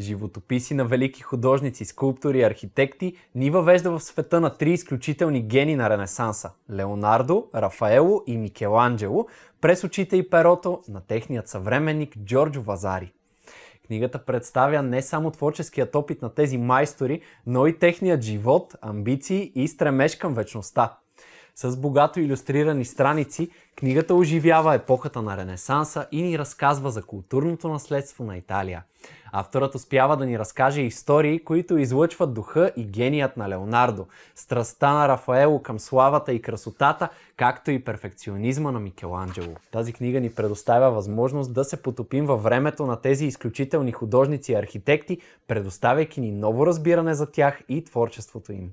животописи на велики художници, скулптори архитекти ни въвежда в света на три изключителни гени на Ренесанса – Леонардо, Рафаело и Микеланджело, през очите и перото на техният съвременник Джорджо Вазари. Книгата представя не само творческият опит на тези майстори, но и техният живот, амбиции и стремеж към вечността. С богато иллюстрирани страници, книгата оживява епохата на Ренесанса и ни разказва за културното наследство на Италия. Авторът успява да ни разкаже истории, които излъчват духа и геният на Леонардо, страстта на Рафаело към славата и красотата, както и перфекционизма на Микеланджело. Тази книга ни предоставя възможност да се потопим във времето на тези изключителни художници и архитекти, предоставяйки ни ново разбиране за тях и творчеството им.